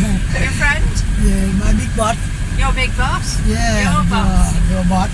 Your friend? yeah my big boss Your big boss? yeah Your boss? your boss.